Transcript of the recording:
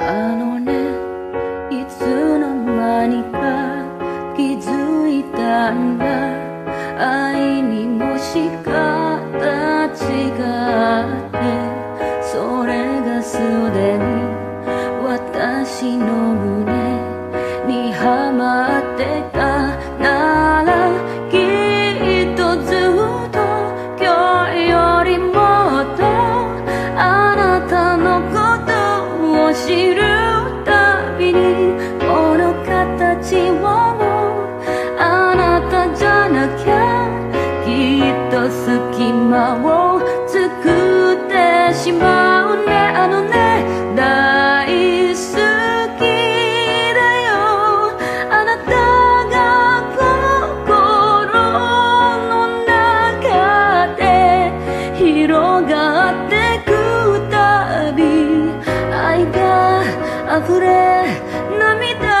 あのねいつの間にか気づいたんだ。ことを知るたびにこの形はもうあなたじゃなきゃきっと隙間を作ってしまうね。あのね大好きだよ。あなたが心の中で広がってく溢れ涙